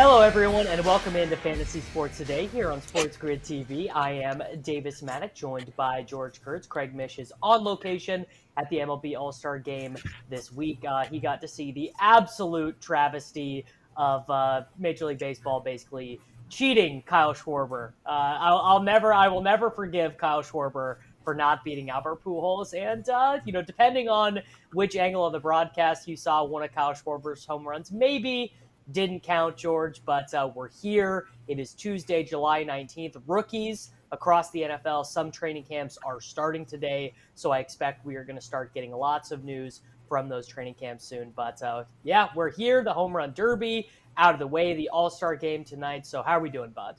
Hello, everyone, and welcome into Fantasy Sports Today here on Sports Grid TV. I am Davis Mattek, joined by George Kurtz. Craig Mish is on location at the MLB All Star game this week. Uh, he got to see the absolute travesty of uh, Major League Baseball basically cheating Kyle Schwarber. Uh, I'll, I'll, never, I will never forgive Kyle Schwarber for not beating Albert Pujols. And uh, you know, depending on which angle of the broadcast you saw one of Kyle Schwarber's home runs, maybe didn't count, George, but uh, we're here. It is Tuesday, July 19th. Rookies across the NFL, some training camps are starting today. So I expect we are going to start getting lots of news from those training camps soon. But uh, yeah, we're here. The home run derby out of the way, the All Star game tonight. So how are we doing, bud?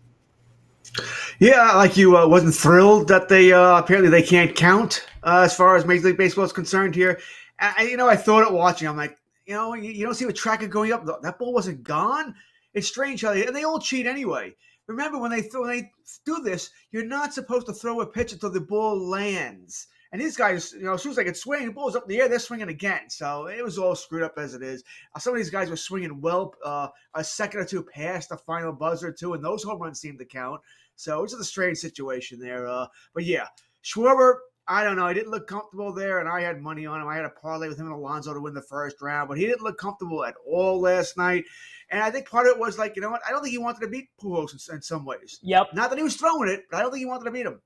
Yeah, like you uh, wasn't thrilled that they uh, apparently they can't count uh, as far as Major League Baseball is concerned here. I, you know, I thought it watching. I'm like, you know, you, you don't see the tracker going up. That ball wasn't gone. It's strange how they and they all cheat anyway. Remember when they throw, when they do this, you're not supposed to throw a pitch until the ball lands. And these guys, you know, as soon as they get swing, the ball's up in the air, they're swinging again. So it was all screwed up as it is. Uh, some of these guys were swinging well uh, a second or two past the final buzzer too, and those home runs seemed to count. So it's just a strange situation there. Uh, but yeah, Schwarber, I don't know. He didn't look comfortable there, and I had money on him. I had a parlay with him and Alonso to win the first round, but he didn't look comfortable at all last night. And I think part of it was like, you know what? I don't think he wanted to beat Pujols in, in some ways. Yep. Not that he was throwing it, but I don't think he wanted to beat him.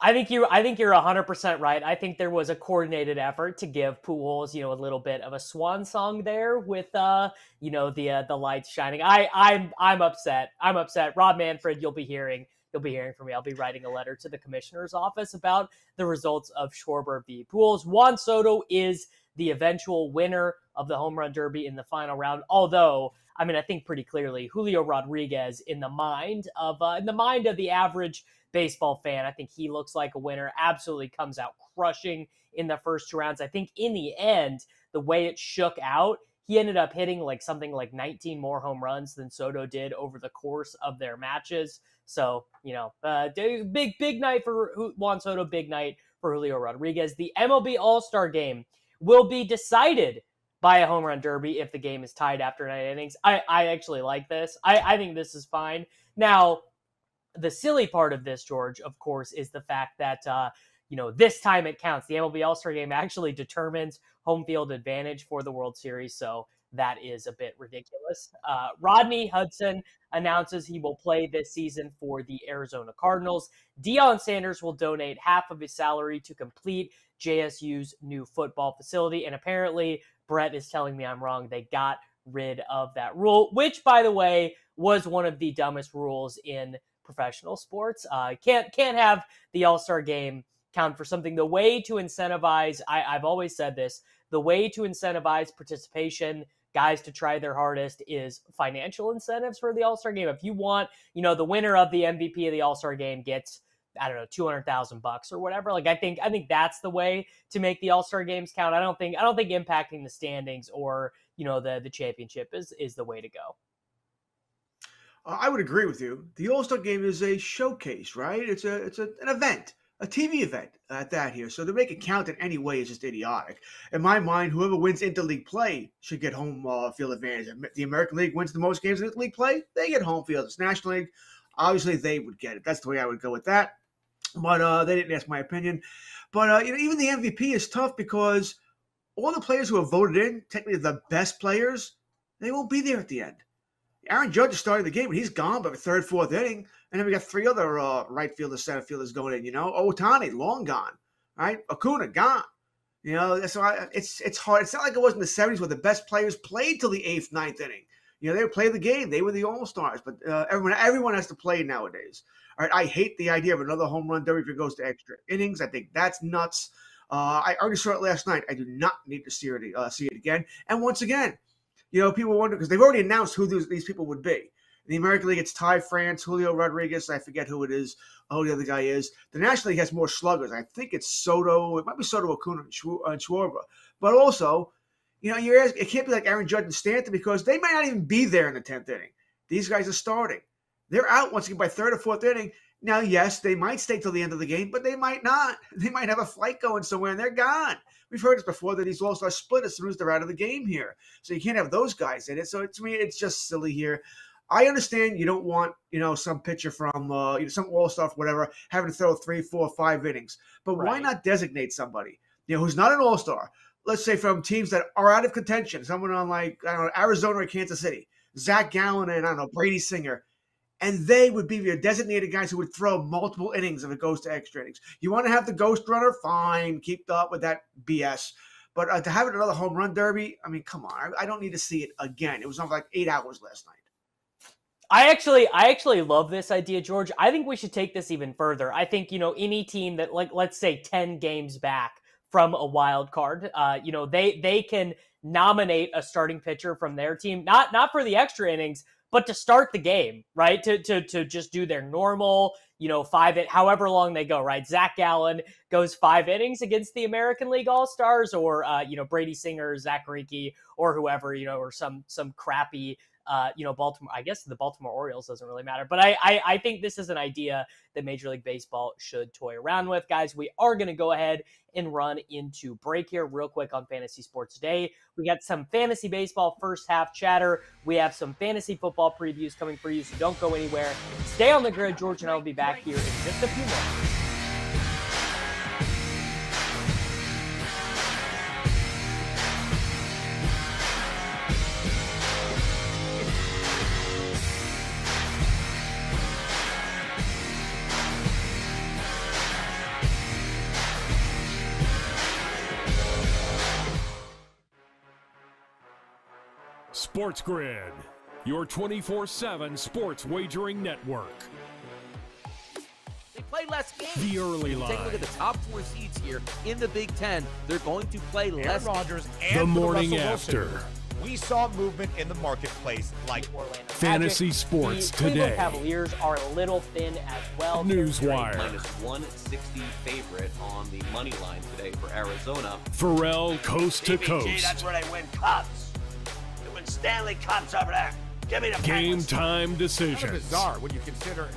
I think you. I think you're 100 percent right. I think there was a coordinated effort to give Pujols, you know, a little bit of a swan song there with, uh, you know, the uh, the lights shining. I, I'm, I'm upset. I'm upset. Rob Manfred, you'll be hearing you'll be hearing from me. I'll be writing a letter to the commissioner's office about the results of Schwarber v. Pujols. Juan Soto is the eventual winner of the home run derby in the final round. Although, I mean, I think pretty clearly Julio Rodriguez in the mind of uh, in the mind of the average baseball fan, I think he looks like a winner. Absolutely comes out crushing in the first two rounds. I think in the end, the way it shook out, he ended up hitting like something like 19 more home runs than Soto did over the course of their matches. So, you know, uh, big, big night for Juan Soto, big night for Julio Rodriguez. The MLB All Star game will be decided by a home run derby if the game is tied after nine innings. I, I actually like this. I, I think this is fine. Now, the silly part of this, George, of course, is the fact that, uh, you know, this time it counts. The MLB All Star game actually determines home field advantage for the World Series. So that is a bit ridiculous. Uh, Rodney Hudson announces he will play this season for the Arizona Cardinals. Deion Sanders will donate half of his salary to complete JSU's new football facility. And apparently, Brett is telling me I'm wrong. They got rid of that rule, which, by the way, was one of the dumbest rules in professional sports. Uh, can't can't have the All Star game count for something. The way to incentivize, I, I've always said this, the way to incentivize participation guys to try their hardest is financial incentives for the All Star game. If you want, you know, the winner of the MVP of the All Star game gets I don't know, two hundred thousand bucks or whatever. Like I think I think that's the way to make the All Star games count. I don't think I don't think impacting the standings or you know the the championship is is the way to go. Uh, I would agree with you. The All Star Game is a showcase, right? It's a it's a, an event a TV event at that here. So to make it count in any way is just idiotic. In my mind, whoever wins interleague play should get home uh, field advantage. The American League wins the most games in interleague play, they get home field. It's National League, obviously they would get it. That's the way I would go with that. But uh, they didn't ask my opinion. But uh, you know, even the MVP is tough because all the players who have voted in, technically the best players, they won't be there at the end. Aaron Judge started the game, but he's gone by the third, fourth inning. And then we got three other uh, right fielders, center fielders going in. You know, Ohtani long gone, right? Acuna gone. You know, so I, it's it's hard. It's not like it was in the '70s where the best players played till the eighth, ninth inning. You know, they would play the game. They were the all stars. But uh, everyone everyone has to play nowadays. All right, I hate the idea of another home run derby if it goes to extra innings. I think that's nuts. Uh, I already saw it last night. I do not need to see it uh, see it again. And once again, you know, people wonder because they've already announced who these, these people would be. In the American League, it's Ty France, Julio Rodriguez. I forget who it is. Oh, the other guy is. The National League has more sluggers. I think it's Soto. It might be Soto, Acuna, and Schwarber. But also, you know, you're asking, it can't be like Aaron Judge and Stanton because they might not even be there in the tenth inning. These guys are starting. They're out once again by third or fourth inning, Now, yes, they might stay till the end of the game, but they might not. They might have a flight going somewhere and they're gone. We've heard this before that these all-stars split as soon as they're out of the game here. So you can't have those guys in it. So to me, it's just silly here. I understand you don't want, you know, some pitcher from uh, you know, some all-star, whatever, having to throw three, four, five innings. But right. why not designate somebody, you know, who's not an all-star? Let's say from teams that are out of contention, someone on like I don't know, Arizona or Kansas City, Zac Gallen and I don't know Brady Singer and they would be your designated guys who would throw multiple innings if it goes to extra innings. You want to have the ghost runner? Fine, keep up with that BS. But uh, to have another home run derby, I mean, come on, I, I don't need to see it again. It was on for like eight hours last night. I actually, I actually love this idea, George. I think we should take this even further. I think you know any team that, like, let's say, ten games back from a wild card, uh, you know, they they can nominate a starting pitcher from their team, not not for the extra innings, but to start the game, right? To to to just do their normal, you know, five it however long they go, right? Zac Gallen goes five innings against the American League All Stars, or uh, you know, Brady Singer, Zack Greinke, or whoever, you know, or some some crappy uh, you know, Baltimore. I guess the Baltimore Orioles doesn't really matter, but I, I, I think this is an idea that Major League Baseball should toy around with, guys. We are going to go ahead and run into break here real quick on Fantasy Sports Today. We got some fantasy baseball first half chatter. We have some fantasy football previews coming for you, so don't go anywhere. Stay on the grid. George and I will be back here in just a few minutes. Sports Grid, your 24 7 sports wagering network. They play less games. The early line. Take a look at the top four seeds here in the Big Ten. They're going to play Aaron less. Rodgers and the morning after. Wilson, we saw movement in the marketplace like Orlando Fantasy Magic. Sports the today. Cleveland Cavaliers are a little thin as well. Newswire. Minus 160 favorite on the money line today for Arizona. Pharrell coast to coast. That's where they win cups. They win Stanley Cups over there. Give me the Game Penguins. time kind of decisions. bizarre when you consider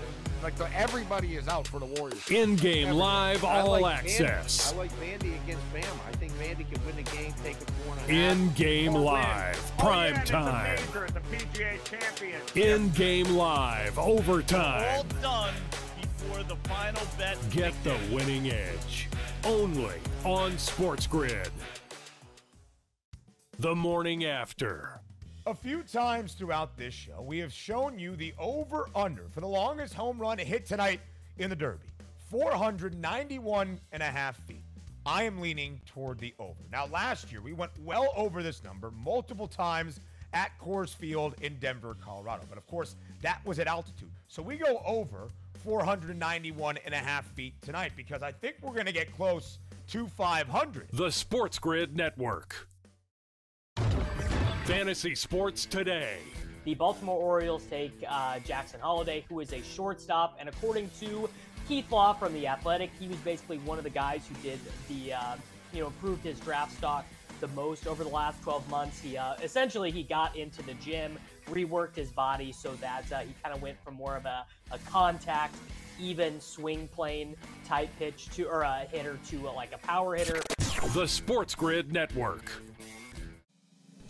like the, everybody is out for the Warriors. In game Everybody. live I all like access. Vandy. I like Vandy against Bama. I think Mandy can win the game, take a four and a half. In game or win. live, Oh, prime yeah, time. It's a major, it's the PGA champion. In game live, overtime. All done before the final bet. Get the winning edge. Only on Sports Grid. The morning after. A few times throughout this show, we have shown you the over under for the longest home run hit tonight in the Derby 491 and a half feet. I am leaning toward the over. Now, last year, we went well over this number multiple times at Coors Field in Denver, Colorado. But of course, that was at altitude. So we go over 491 and a half feet tonight because I think we're going to get close to 500. The Sports Grid Network. Fantasy Sports Today. The Baltimore Orioles take uh, Jackson Holliday, who is a shortstop, and according to Keith Law from the Athletic, he was basically one of the guys who did the, uh, you know, improved his draft stock the most over the last 12 months. He uh, essentially he got into the gym, reworked his body so that uh, he kind of went from more of a, a contact, even swing plane type pitch to or a hitter to uh, like a power hitter. The Sports Grid Network.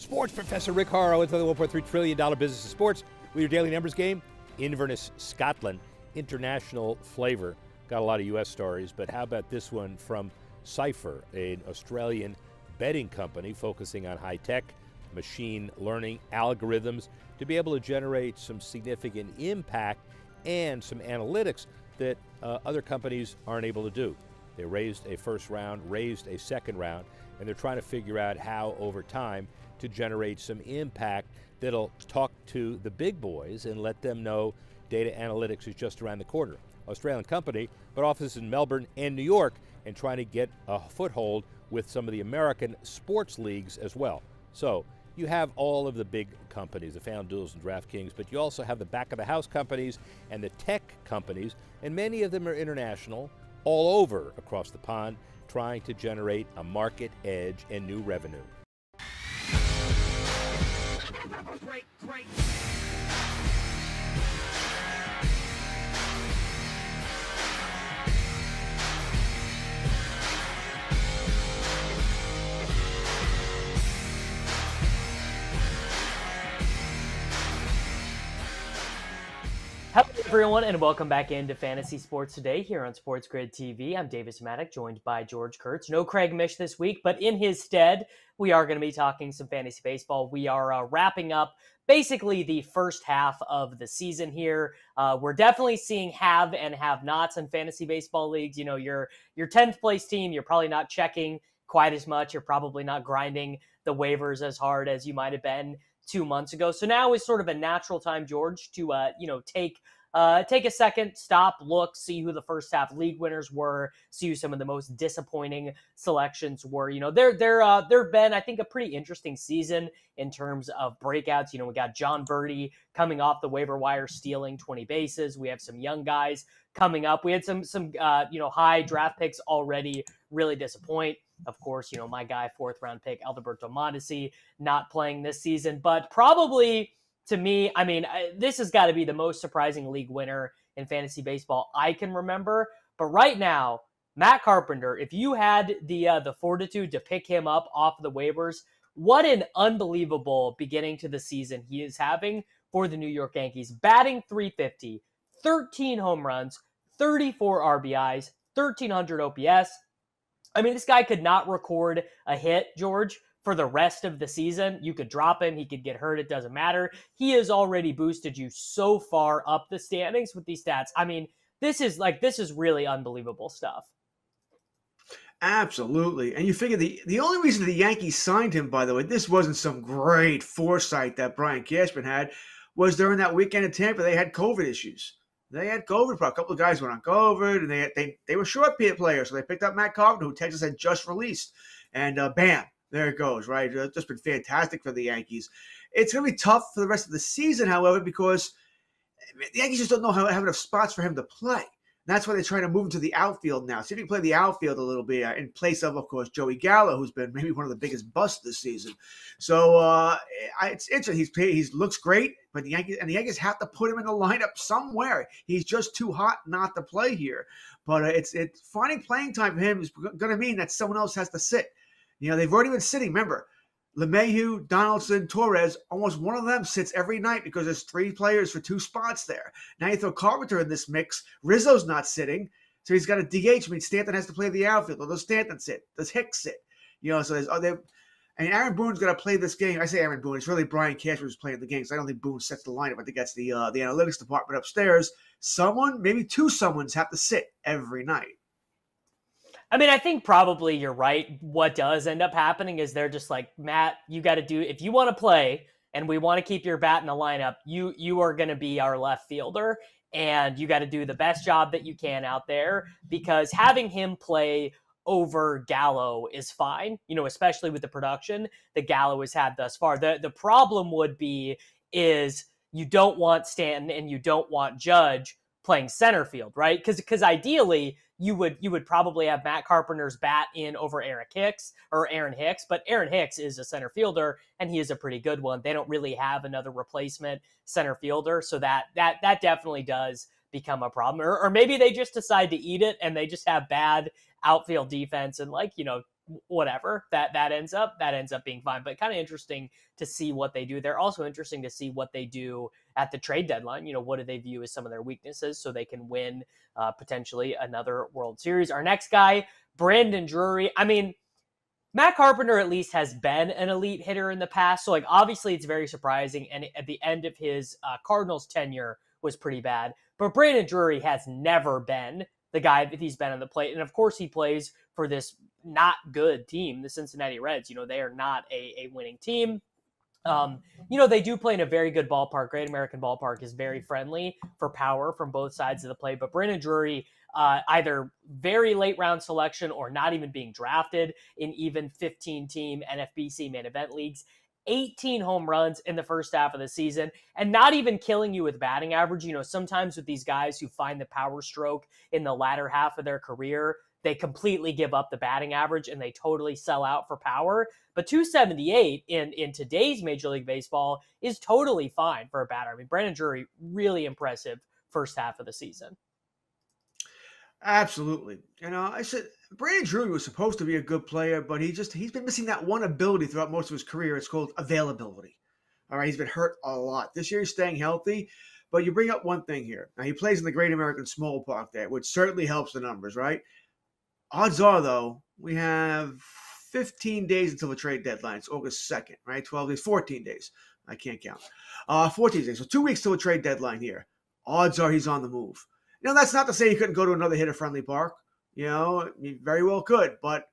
Sports Professor Rick Horrow into the $1.3 trillion business of sports with your daily numbers game. Inverness, Scotland. International flavor. Got a lot of U.S. stories, but how about this one from Cypher, an Australian betting company focusing on high tech, machine learning algorithms to be able to generate some significant impact and some analytics that uh, other companies aren't able to do. They raised a first round, raised a second round, and they're trying to figure out how over time to generate some impact that'll talk to the big boys and let them know data analytics is just around the corner. Australian company, but offices in Melbourne and New York, and trying to get a foothold with some of the American sports leagues as well. So you have all of the big companies, the FanDuels and DraftKings, but you also have the back of the house companies and the tech companies, and many of them are international, all over across the pond, trying to generate a market edge and new revenue. Great, great. Everyone, and welcome back into Fantasy Sports Today here on Sports Grid TV. I'm Davis Mattek, joined by George Kurtz. No Craig Mish this week, but in his stead, we are going to be talking some fantasy baseball. We are uh, wrapping up basically the first half of the season here. Uh, we're definitely seeing have and have nots in fantasy baseball leagues. You know, your your 10th place team, you're probably not checking quite as much. You're probably not grinding the waivers as hard as you might have been two months ago. So now is sort of a natural time, George, to uh, you know take uh, take a second, stop, look, see who the first half league winners were, see who some of the most disappointing selections were. You know, there there uh, there've been, I think, a pretty interesting season in terms of breakouts. You know, we got Jon Berti coming off the waiver wire, stealing 20 bases. We have some young guys coming up. We had some some uh, you know high draft picks already really disappoint. Of course, you know my guy, fourth round pick Alberto Mondesi, not playing this season, but probably to me, I mean, this has got to be the most surprising league winner in fantasy baseball I can remember. But right now, Matt Carpenter, if you had the uh, the fortitude to pick him up off the waivers, what an unbelievable beginning to the season he is having for the New York Yankees. Batting 350, 13 home runs, 34 RBIs, 1300 OPS. I mean, this guy could not record a hit, George, for the rest of the season. You could drop him, he could get hurt, it doesn't matter. He has already boosted you so far up the standings with these stats. I mean, this is like this is really unbelievable stuff. Absolutely. And you figure the the only reason the Yankees signed him, by the way, this wasn't some great foresight that Brian Cashman had, was during that weekend in Tampa, they had COVID issues. They had COVID. A couple of guys went on COVID, and they they they were short players, so they picked up Matt Carpenter, who Texas had just released, and uh, bam, there it goes, right? It's just been fantastic for the Yankees. It's going to be tough for the rest of the season, however, because the Yankees just don't know how have enough spots for him to play. That's why they're trying to move him to the outfield now. See if he can play the outfield a little bit uh, in place of, of course, Joey Gallo, who's been maybe one of the biggest busts this season. So uh, it's interesting. He's he looks great, but the Yankees and the Yankees have to put him in the lineup somewhere. He's just too hot not to play here. But uh, it's it's finding playing time for him is going to mean that someone else has to sit. You know, they've already been sitting. Remember, LeMahieu, Donaldson, Torres, almost one of them sits every night because there's three players for two spots there. Now you throw Carpenter in this mix. Rizzo's not sitting, so he's got a DH. I mean, Stanton has to play the outfield. Or does Stanton sit? Does Hicks sit? You know, so there's they. And Aaron Boone's going to play this game. I say Aaron Boone. It's really Brian Cashman who's playing the game. So I don't think Boone sets the lineup. I think that's the uh, the analytics department upstairs. Someone, maybe two someone's have to sit every night. I mean, I think probably you're right. What does end up happening is they're just like, Matt, you got to do if you want to play and we want to keep your bat in the lineup, you you are going to be our left fielder and you got to do the best job that you can out there because having him play over Gallo is fine, you know, especially with the production that Gallo has had thus far. The the problem would be is you don't want Stanton and you don't want Judge playing center field, right? Because because ideally you would you would probably have Matt Carpenter's bat in over Eric Hicks or Aaron Hicks, but Aaron Hicks is a center fielder and he is a pretty good one. They don't really have another replacement center fielder, so that that that definitely does become a problem. Or, or maybe they just decide to eat it and they just have bad outfield defense and like you know whatever that that ends up that ends up being fine but kind of interesting to see what they do. They're also interesting to see what they do at the trade deadline you know what do they view as some of their weaknesses so they can win uh, potentially another world series. Our next guy brandon drury. I mean matt carpenter at least has been an elite hitter in the past so like obviously it's very surprising and at the end of his uh, cardinals tenure was pretty bad but brandon drury has never been the guy that he's been on the plate and of course he plays for this not good team, the Cincinnati Reds. You know, they are not a, a winning team. Um, you know, they do play in a very good ballpark. Great American Ballpark is very friendly for power from both sides of the play. But Brandon Drury, uh, either very late round selection or not even being drafted in even 15 team NFBC main event leagues. 18 home runs in the first half of the season and not even killing you with batting average. You know, sometimes with these guys who find the power stroke in the latter half of their career, they completely give up the batting average and they totally sell out for power. But 278 in, in today's Major League Baseball is totally fine for a batter. I mean, Brandon Drury, really impressive first half of the season. Absolutely. You know, I said Brandon Drury was supposed to be a good player, but he just he's been missing that one ability throughout most of his career. It's called availability. All right, he's been hurt a lot. This year he's staying healthy, But you bring up one thing here. Now he plays in the Great American Small Park there, which certainly helps the numbers, right? Odds are, though, we have 15 days until the trade deadline. It's August 2nd, right? 12 days, 14 days. I can't count. Uh, 14 days. So two weeks till the trade deadline here. Odds are he's on the move. Now, that's not to say he couldn't go to another hitter friendly park. You know, he very well could, but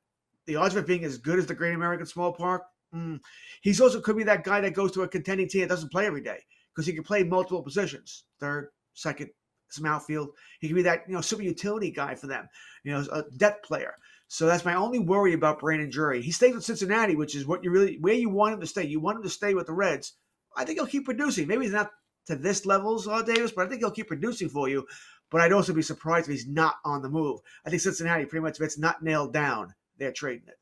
the odds of it being as good as the Great American Small Park, mm, he's also could be that guy that goes to a contending team that doesn't play every day because he can play multiple positions third, second, some outfield. He could be that, you know, super utility guy for them, you know, a depth player. So that's my only worry about Brandon Drury. He stays with Cincinnati, which is what you really where you want him to stay. You want him to stay with the Reds. I think he'll keep producing. Maybe he's not to this levels, uh, Davis, but I think he'll keep producing for you. But I'd also be surprised if he's not on the move. I think Cincinnati pretty much if it's not nailed down, they're trading it.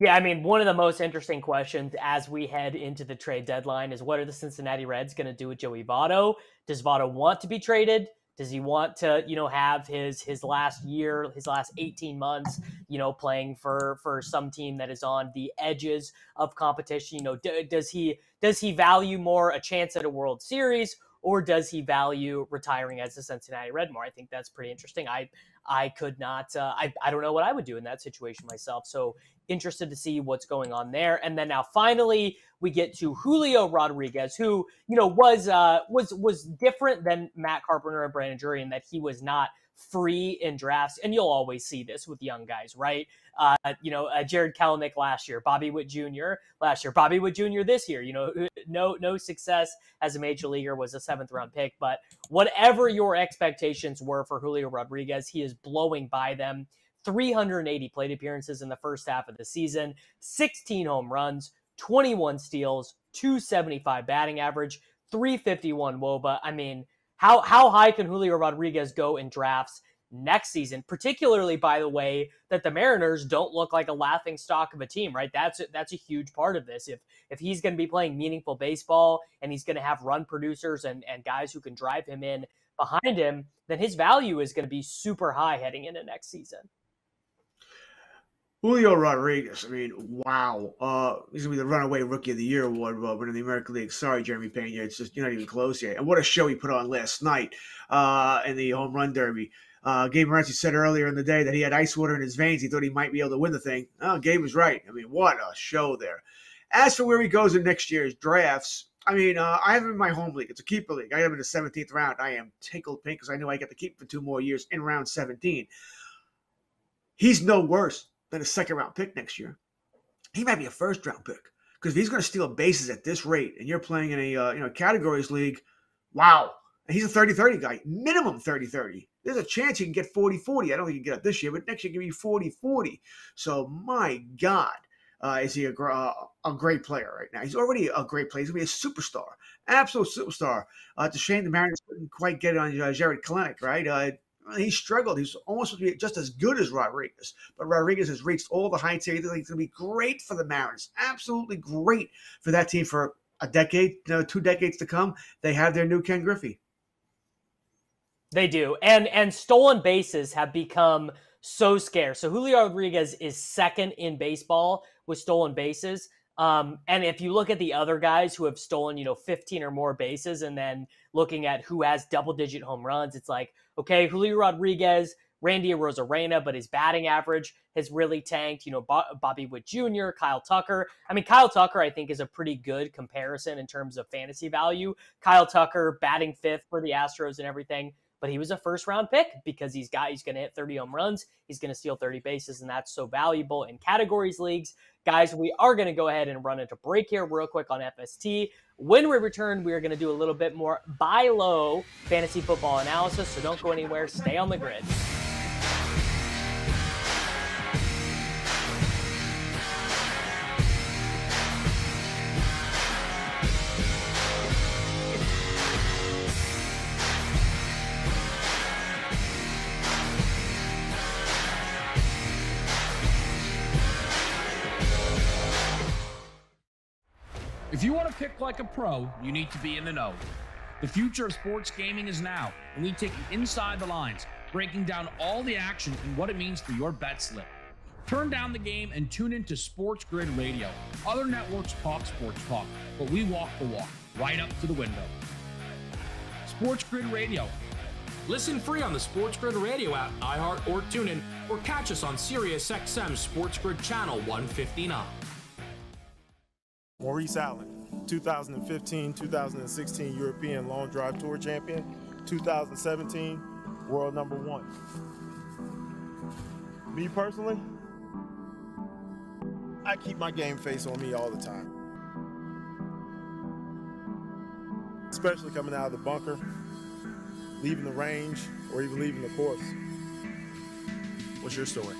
Yeah, I mean, one of the most interesting questions as we head into the trade deadline is what are the Cincinnati Reds going to do with Joey Votto? Does Votto want to be traded? Does he want to, you know, have his his last year, his last 18 months, you know, playing for for some team that is on the edges of competition? You know, d- does he does he value more a chance at a World Series or does he value retiring as a Cincinnati Red more? I think that's pretty interesting. I I could not. Uh, I I don't know what I would do in that situation myself. So interested to see what's going on there. And then now finally we get to Julio Rodriguez, who you know was uh, was was different than Matt Carpenter and Brandon Drury in that he was not free in drafts, and you'll always see this with young guys, right? Uh, you know, uh, Jarred Kelenic last year, Bobby Witt Jr. last year, Bobby Witt Jr. this year. You know, no no success as a major leaguer was a seventh round pick, but whatever your expectations were for Julio Rodriguez, he is blowing by them. 380 plate appearances in the first half of the season, 16 home runs, 21 steals, 275 batting average, 351 woba. I mean, how how high can Julio Rodriguez go in drafts next season? Particularly, by the way, that the Mariners don't look like a laughing stock of a team, right? That's a, that's a huge part of this. If if he's going to be playing meaningful baseball and he's going to have run producers and and guys who can drive him in behind him, then his value is going to be super high heading into next season. Julio Rodriguez. I mean, wow. Uh, he's gonna be the runaway rookie of the year award winner in the American League. Sorry, Jeremy Pena. It's just you're not even close yet. And what a show he put on last night uh, in the home run derby. Uh, Gabe Morency said earlier in the day that he had ice water in his veins. He thought he might be able to win the thing. Oh, Gabe was right. I mean, what a show there. As for where he goes in next year's drafts, I mean, uh, I have him in my home league. It's a keeper league. I have him in the 17th round. I am tickled pink because I know I get to keep for two more years in round 17. He's no worse than a second round pick next year. He might be a first round pick because if he's going to steal bases at this rate and you're playing in a uh, you know categories league, wow. And he's a 30 30 guy, minimum 30 30. There's a chance he can get 40 40. I don't think he can get it this year, but next year can be 40 40. So, my God, uh, is he a, uh, a great player right now? He's already a great player. He's going to be a superstar, absolute superstar. Uh, it's a shame the Mariners couldn't quite get it on uh, Jarred Kelenic, right? Uh, he struggled. He's almost supposed to be just as good as Rodriguez, but Rodriguez has reached all the heights here. He's going to be great for the Mariners. Absolutely great for that team for a decade, know, two decades to come. They have their new Ken Griffey. They do, and and stolen bases have become so scarce. So Julio Rodriguez is second in baseball with stolen bases. Um, and if you look at the other guys who have stolen, you know, 15 or more bases, and then looking at who has double digit home runs, it's like Okay, Julio Rodriguez, Randy Arozarena, but his batting average has really tanked. You know, Bobby Witt Jr., Kyle Tucker. I mean, Kyle Tucker, I think, is a pretty good comparison in terms of fantasy value. Kyle Tucker batting fifth for the Astros and everything, but he was a first round pick because he's got he's going to hit 30 home runs, he's going to steal 30 bases, and that's so valuable in categories leagues. Guys, we are going to go ahead and run into break here real quick on FST. When we return, we are going to do a little bit more buy low fantasy football analysis. So don't go anywhere. Stay on the grid. If you want to pick like a pro, you need to be in the know. The future of sports gaming is now, and we take you inside the lines, breaking down all the action and what it means for your bet slip. Turn down the game and tune into Sports Grid Radio. Other networks talk sports talk, but we walk the walk right up to the window. Sports Grid Radio. Listen free on the Sports Grid Radio app, iHeart, or TuneIn, or catch us on Sirius XM Sports Grid Channel 159. Maurice Allen, 2015 2016 European Long Drive Tour Champion, 2017 World Number One. Me personally, I keep my game face on me all the time. Especially coming out of the bunker, leaving the range, or even leaving the course. What's your story?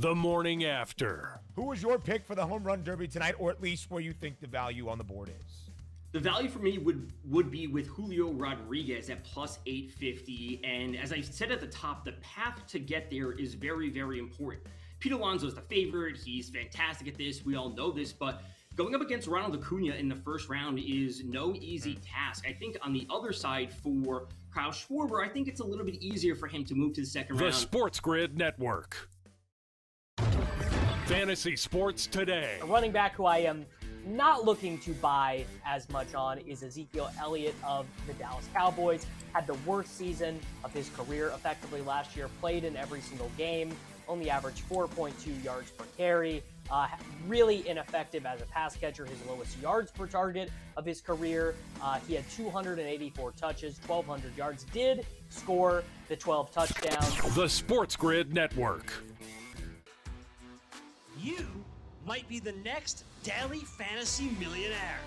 The morning after. Who was your pick for the home run derby tonight, or at least where you think the value on the board is? The value for me would would be with Julio Rodriguez at plus 850. And as I said at the top, the path to get there is very, very important. Pete Alonso is the favorite. He's fantastic at this. We all know this, but going up against Ronald Acuna in the first round is no easy hmm. task. I think on the other side for Kyle Schwarber, I think it's a little bit easier for him to move to the second The round. The Sports Grid Network. Fantasy Sports Today. A running back who I am not looking to buy as much on is Ezekiel Elliott of the Dallas Cowboys. Had the worst season of his career effectively last year, played in every single game, only averaged 4.2 yards per carry. Uh, really ineffective as a pass catcher, his lowest yards per target of his career. Uh, he had 284 touches, 1,200 yards, did score the 12 touchdowns. The Sports Grid Network. You might be the next daily fantasy millionaire.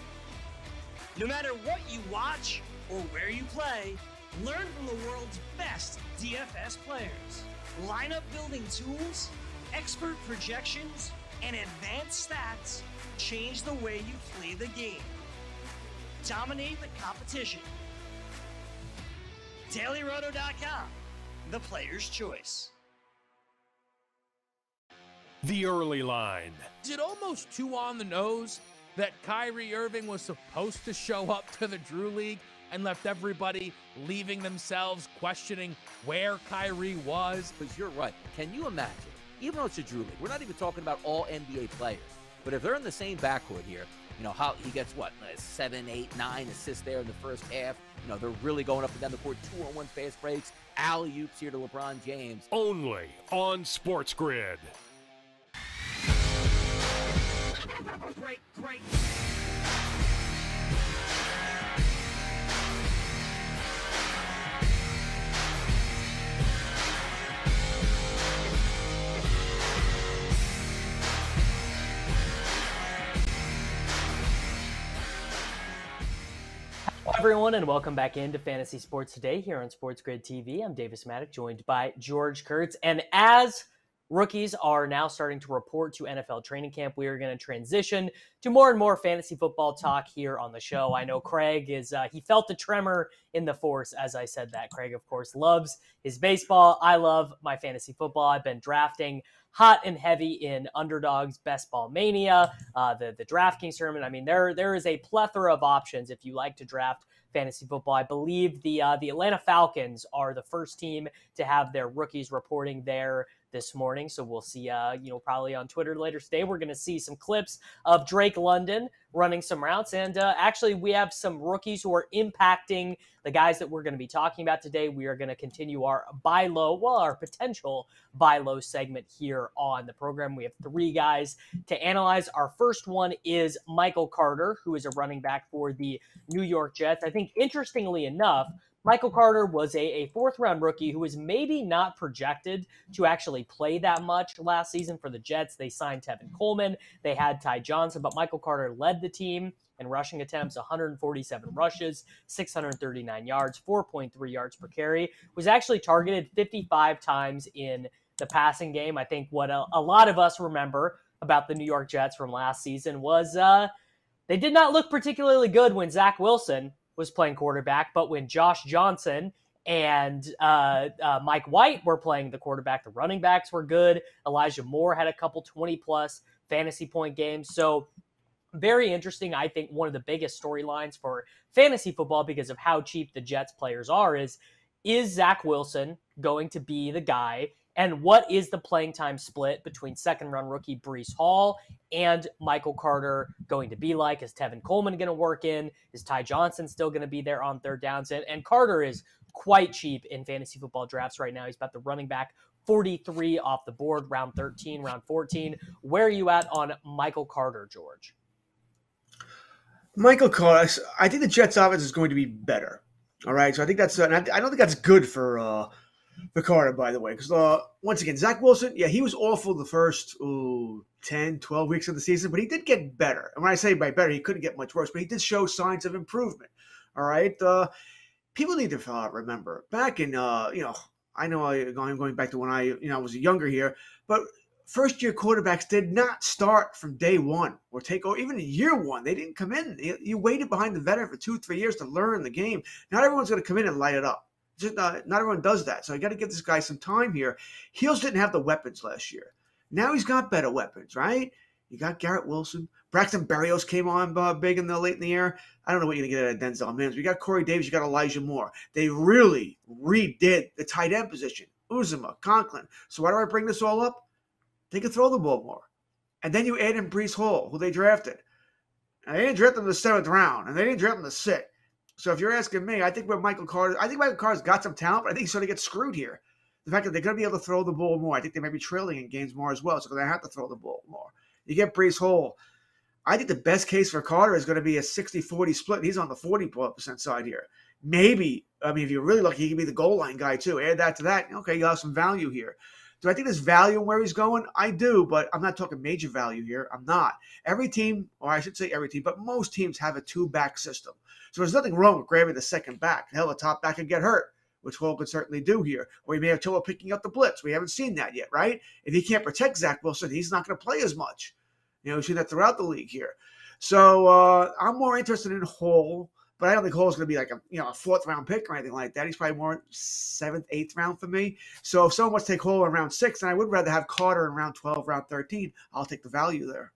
No matter what you watch or where you play, learn from the world's best DFS players. Lineup building tools, expert projections, and advanced stats change the way you play the game. Dominate the competition. DailyRoto.com, the player's choice. The early line. Is it almost too on the nose that Kyrie Irving was supposed to show up to the Drew League and left everybody leaving themselves questioning where Kyrie was? Because you're right. Can you imagine? Even though it's a Drew League, we're not even talking about all NBA players. But if they're in the same backcourt here, you know, how he gets what, seven, eight, nine assists there in the first half. You know, they're really going up and down the court, two on one fast breaks, alley oops here to LeBron James. Only on Sports Grid. Great, great. Everyone, and welcome back into Fantasy Sports Today here on Sports Grid TV. I'm Davis Mattek, joined by George Kurtz. And as rookies are now starting to report to NFL training camp, we are going to transition to more and more fantasy football talk here on the show. I know Craig is, uh, he felt the tremor in the force as I said that. Craig, of course, loves his baseball. I love my fantasy football. I've been drafting hot and heavy in underdogs best ball mania uh, the the draftkings tournament i mean there there is a plethora of options if you like to draft fantasy football i believe the uh, the atlanta falcons are the first team to have their rookies reporting there this morning so we'll see uh, you know probably on twitter later today we're going to see some clips of drake london running some routes and uh, actually we have some rookies who are impacting the guys that we're going to be talking about today. We are going to continue our buy low well our potential buy low segment here on the program. We have three guys to analyze. Our first one is michael carter who is a running back for the new york jets. I think interestingly enough Michael Carter was a, a, fourth round rookie who was maybe not projected to actually play that much last season for the Jets. They signed Tevin Coleman, they had Ty Johnson, but Michael Carter led the team in rushing attempts 147 rushes, 639 yards, 4.3 yards per carry, was actually targeted 55 times in the passing game. I think what a, a lot of us remember about the New York Jets from last season was uh, they did not look particularly good when Zach Wilson was playing quarterback, but when Josh Johnson and uh, uh, Mike White were playing the quarterback, the running backs were good. Elijah Moore had a couple 20 plus fantasy point games. So, very interesting. I think one of the biggest storylines for fantasy football because of how cheap the Jets players are is is Zach Wilson going to be the guy And what is the playing time split between second round rookie Breece Hall and Michael Carter going to be like? Is Tevin Coleman going to work in? Is Ty Johnson still going to be there on third downs? And, and Carter is quite cheap in fantasy football drafts right now. He's about the running back 43 off the board, round 13, round 14. Where are you at on Michael Carter, George? Michael Carter, I think the Jets' offense is going to be better. All right, so I think that's, uh, I don't think that's good for uh, for Carter, by the way, because uh, once again, Zach Wilson, yeah, he was awful the first ooh, 10, 12 weeks of the season, but he did get better. And when I say by better, he couldn't get much worse, but he did show signs of improvement. All right, uh, people need to uh, remember back in, uh, you know, I know I, I'm going back to when I, you know, I was younger here, but first year quarterbacks did not start from day one or take or even year one. They didn't come in. You, you waited behind the veteran for two, three years to learn the game. Not everyone's going to come in and light it up. Just not, not everyone does that. So I got to give this guy some time here. Heels didn't have the weapons last year. Now he's got better weapons, right? You got Garrett Wilson. Braxton Berrios came on uh, big in the late in the year. I don't know what you're gonna get out of Denzel Mims. We got Corey Davis. You got Elijah Moore. They really redid the tight end position. Uzomah, Conklin. So why do I bring this all up? They can throw the ball more. And then you add in Breece Hall, who they drafted. And they didn't draft him in the seventh round, and they didn't draft him in the sixth. So if you're asking me, I think where Michael Carter, I think Michael Carter's got some talent, but I think he's going to get screwed here. The fact that they're going to be able to throw the ball more, I think they might be trailing in games more as well, so they have to throw the ball more. You get Breece Hall. I think the best case for Carter is going to be a 60-40 split. He's on the 40% side here. Maybe, I mean, if you're really lucky, he can be the goal line guy too. Add that to that. Okay, you have some value here. Do I think there's value in where he's going? I do, but I'm not talking major value here. I'm not. Every team, or I should say every team, but most teams have a two back system. So there's nothing wrong with grabbing the second back. Hell, the top back could get hurt, which Hall could certainly do here. Or he may have trouble picking up the blitz. We haven't seen that yet, right? If he can't protect Zach Wilson, he's not going to play as much. You know, we see that throughout the league here. So uh, I'm more interested in Hall but I don't think Hall's going to be like a you know a fourth round pick or anything like that. He's probably more seventh, eighth round for me. So if someone wants to take Hall in round six, then I would rather have Carter in round twelve, round thirteen. I'll take the value there.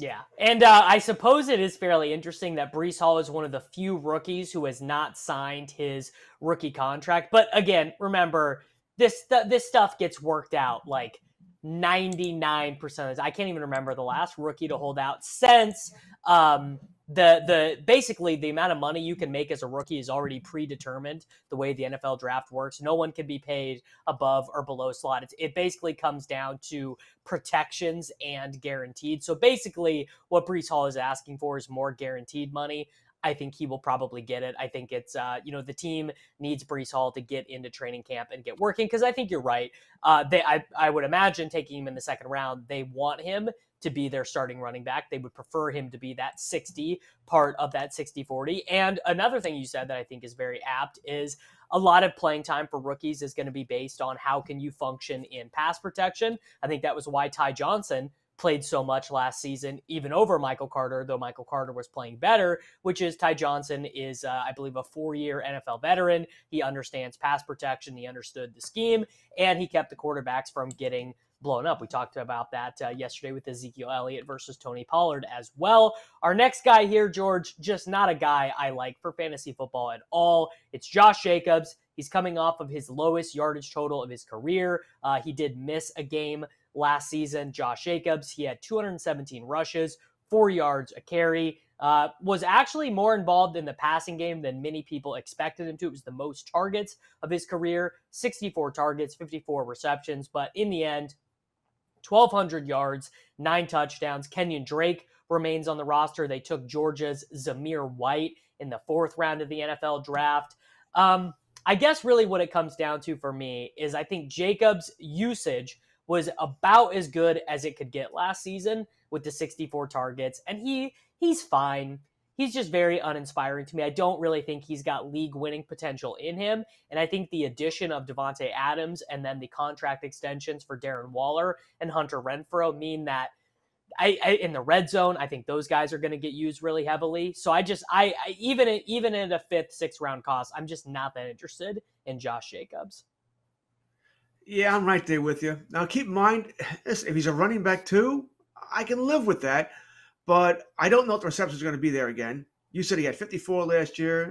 Yeah, and uh, I suppose it is fairly interesting that Breece Hall is one of the few rookies who has not signed his rookie contract. But again, remember this this stuff gets worked out like 99% of. I can't even remember the last rookie to hold out since um, the the basically the amount of money you can make as a rookie is already predetermined the way the NFL draft works. No one can be paid above or below slot. It's, it basically comes down to protections and guaranteed. So basically, what Breece Hall is asking for is more guaranteed money. I think he will probably get it. I think it's uh, you know the team needs Breece Hall to get into training camp and get working because I think you're right. Uh, they I I would imagine taking him in the second round, they want him to be their starting running back. They would prefer him to be that 60 part of that 60 40. And another thing you said that I think is very apt is a lot of playing time for rookies is going to be based on how can you function in pass protection. I think that was why Ty Johnson played so much last season, even over Michael Carter, though Michael Carter was playing better, which is Ty Johnson is, uh, I believe, a four year NFL veteran. He understands pass protection, he understood the scheme, and he kept the quarterbacks from getting blown up. We talked about that uh, yesterday with Ezekiel Elliott versus Tony Pollard as well. Our next guy here, George, just not a guy I like for fantasy football at all. It's Josh Jacobs. He's coming off of his lowest yardage total of his career. Uh, he did miss a game last season. Josh Jacobs, he had 217 rushes, four yards a carry. Uh, was actually more involved in the passing game than many people expected him to. It was the most targets of his career 64 targets, 54 receptions. But in the end, 1,200 yards, nine touchdowns. Kenyan Drake remains on the roster. They took Georgia's Zamir White in the fourth round of the NFL draft. Um, I guess really what it comes down to for me is I think Jacobs' usage was about as good as it could get last season with the 64 targets, and he he's fine he's just very uninspiring to me. I don't really think he's got league winning potential in him. And I think the addition of Davante Adams and then the contract extensions for Darren Waller and Hunter Renfrow mean that I, I in the red zone, I think those guys are going to get used really heavily. So I just I, I even even at a fifth, sixth round cost, I'm just not that interested in Josh Jacobs. Yeah, I'm right there with you. Now keep in mind, if he's a running back too, I can live with that but I don't know if the reception is going to be there again. You said he had 54 last year,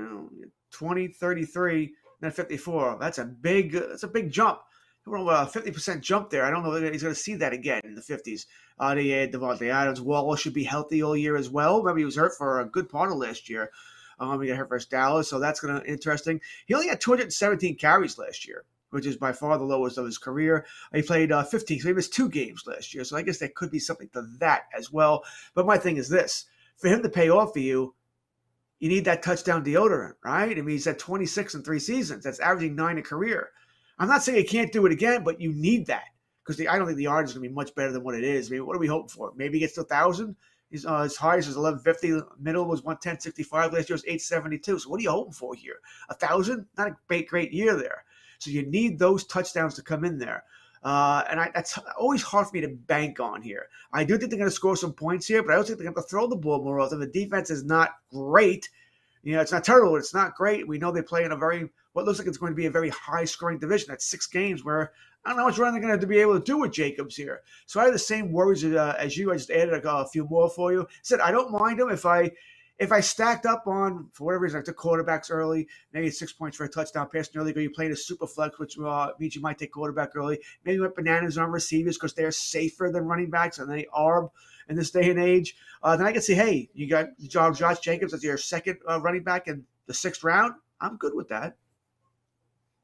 20, 33, then 54. That's a big, that's a big jump. a 50% jump there. I don't know that he's going to see that again in the 50s. Uh, Davante Adams. Waller should be healthy all year as well. Maybe he was hurt for a good part of last year. Um, he got hurt versus Dallas, so that's going to interesting. He only had 217 carries last year, which is by far the lowest of his career. He played uh, 15, so he missed two games last year. So I guess there could be something to that as well. But my thing is this: for him to pay off for you, you need that touchdown deodorant, right? I mean, he's at 26 in three seasons. That's averaging nine a career. I'm not saying he can't do it again, but you need that because I don't think the yard is going to be much better than what it is. I mean, what are we hoping for? Maybe he gets to a thousand. His uh, his highest is 1150. Middle was 110.65. Last year was 872. So what are you hoping for here? A thousand? Not a great great year there. So you need those touchdowns to come in there. Uh, and I, that's always hard for me to bank on here. I do think they're going to score some points here, but I also think they're going to throw the ball more often. The defense is not great. You know, it's not terrible. It's not great. We know they play in a very what looks like it's going to be a very high scoring division. That's six games where I don't know how much run they're going to be able to do with Jacobs here. So I have the same worries uh, as you. I just added a, a, few more for you. I said I don't mind them if I if I stacked up on for whatever reason I took quarterbacks early, maybe six points for a touchdown pass early. Go you playing a super flex, which uh, means you might take quarterback early. Maybe went bananas on receivers because they're safer than running backs and they are in this day and age. Uh, then I can say, hey, you got Josh Jacobs as your second uh, running back in the sixth round. I'm good with that.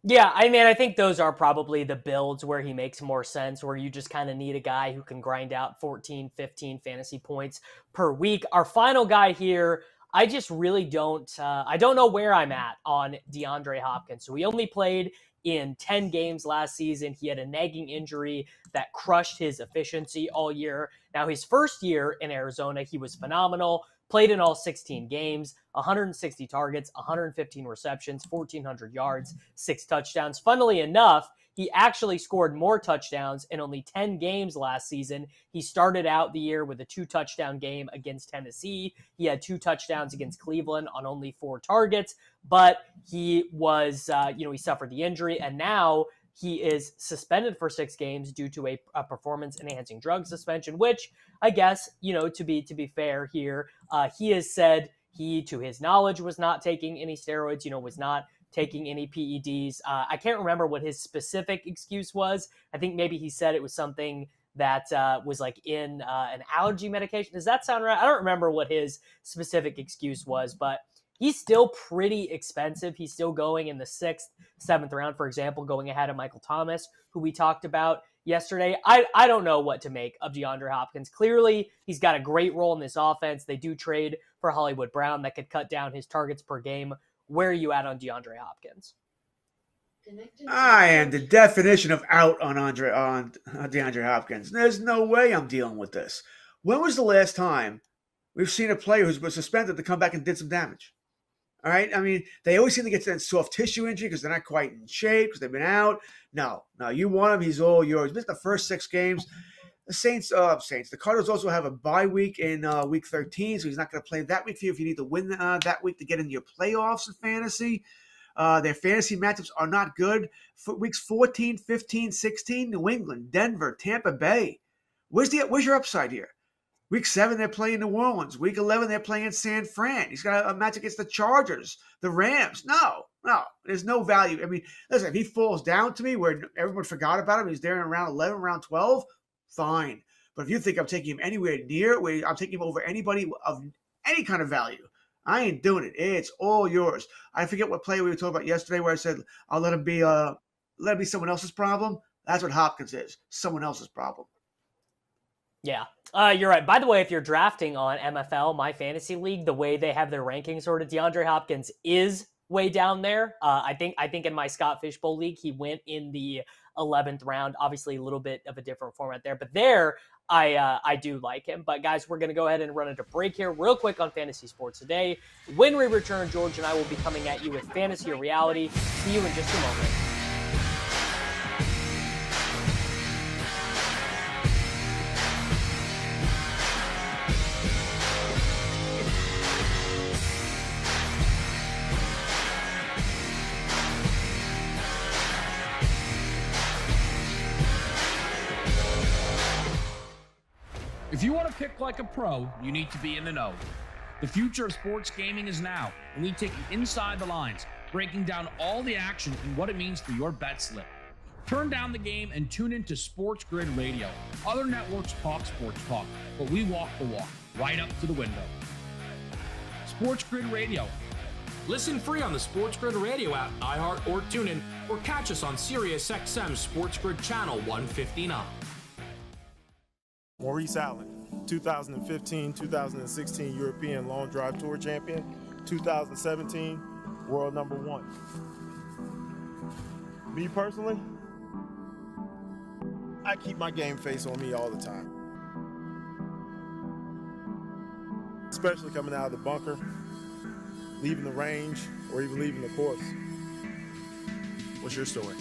Yeah, I mean, I think those are probably the builds where he makes more sense, where you just kind of need a guy who can grind out 14, 15 fantasy points per week. Our final guy here, I just really don't, uh, I don't know where I'm at on DeAndre Hopkins. So he only played in 10 games last season. He had a nagging injury that crushed his efficiency all year. Now, his first year in Arizona, he was phenomenal played in all 16 games, 160 targets, 115 receptions, 1,400 yards, six touchdowns. Funnily enough, he actually scored more touchdowns in only 10 games last season. He started out the year with a two touchdown game against Tennessee. He had two touchdowns against Cleveland on only four targets, but he was, uh, you know, he suffered the injury. And now he is suspended for six games due to a, a performance enhancing drug suspension, which I guess, you know, to be to be fair here, uh, he has said he, to his knowledge, was not taking any steroids, you know, was not taking any PEDs. Uh, I can't remember what his specific excuse was. I think maybe he said it was something that uh, was like in uh, an allergy medication. Does that sound right? I don't remember what his specific excuse was, but he's still pretty expensive. He's still going in the sixth, seventh round, for example, going ahead of Michael Thomas, who we talked about yesterday. I, I don't know what to make of DeAndre Hopkins. Clearly, he's got a great role in this offense. They do trade for Hollywood Brown that could cut down his targets per game. Where are you at on DeAndre Hopkins? I am the definition of out on Andre on DeAndre Hopkins. There's no way I'm dealing with this. When was the last time we've seen a player who's been suspended to come back and did some damage? All right. I mean, they always seem to get that soft tissue injury because they're not quite in shape because they've been out. No, no, you want him. He's all yours. Missed the first six games. The Saints, uh, Saints. The Cardinals also have a bye week in uh, week 13, so he's not going to play that week for you if you need to win uh, that week to get into your playoffs in fantasy. Uh, their fantasy matchups are not good. For weeks 14, 15, 16, New England, Denver, Tampa Bay. Where's the where's your upside here? Week seven, they're playing New Orleans. Week 11, they're playing San Fran. He's got a match against the Chargers, the Rams. No, no, there's no value. I mean, listen, if he falls down to me where everyone forgot about him, he's there in around 11, around 12, fine. But if you think I'm taking him anywhere near where I'm taking him over anybody of any kind of value, I ain't doing it. It's all yours. I forget what play we were talking about yesterday where I said I'll let him be uh let him be someone else's problem. That's what Hopkins is. Someone else's problem. Yeah, uh, you're right. By the way, if you're drafting on MFL, my fantasy league, the way they have their rankings sorted, DeAndre Hopkins is way down there. Uh, I think I think in my Scott Fishbowl league, he went in the 11th round. Obviously, a little bit of a different format there, but there I uh, I do like him. But guys, we're gonna go ahead and run into break here real quick on fantasy sports today. When we return, George and I will be coming at you with fantasy or reality. See you in just a moment. Like a pro, you need to be in the know. The future of sports gaming is now, and we take you inside the lines, breaking down all the action and what it means for your bet slip. Turn down the game and tune into Sports Grid Radio. Other networks talk sports talk, but we walk the walk right up to the window. Sports Grid Radio. Listen free on the Sports Grid Radio app, iHeart, or TuneIn, or catch us on SiriusXM Sports Grid Channel 159. Maurice Allen, 2015 2016 European Long Drive Tour champion, 2017 world number one. Me personally, I keep my game face on me all the time. Especially coming out of the bunker, leaving the range, or even leaving the course. What's your story?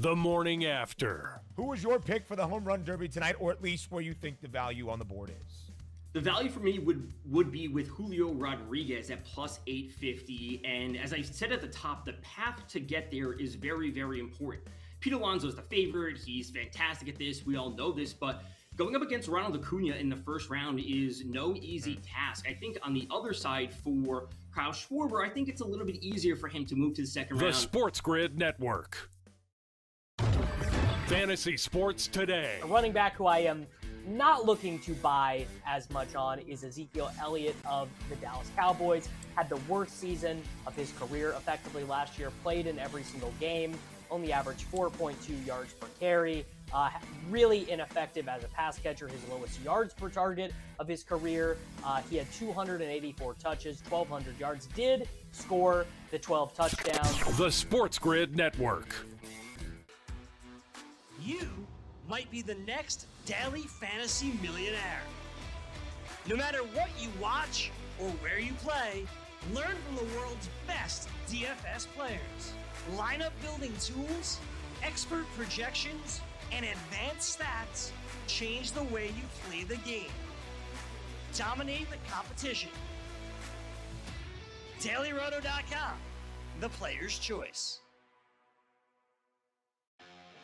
The morning after. Who was your pick for the home run derby tonight, or at least where you think the value on the board is? The value for me would would be with Julio Rodriguez at plus 850. And as I said at the top, the path to get there is very, very important. Pete Alonso is the favorite. He's fantastic at this. We all know this, but going up against Ronald Acuna in the first round is no easy hmm. task. I think on the other side for Kyle Schwarber, I think it's a little bit easier for him to move to the second The round. The Sports Grid Network. Fantasy Sports Today. A running back who I am not looking to buy as much on is Ezekiel Elliott of the Dallas Cowboys. Had the worst season of his career effectively last year, played in every single game, only averaged 4.2 yards per carry. Uh, really ineffective as a pass catcher, his lowest yards per target of his career. Uh, he had 284 touches, 1,200 yards, did score the 12 touchdowns. The Sports Grid Network. You might be the next daily fantasy millionaire. No matter what you watch or where you play, learn from the world's best DFS players. Lineup building tools, expert projections, and advanced stats change the way you play the game. Dominate the competition. DailyRoto.com, the player's choice.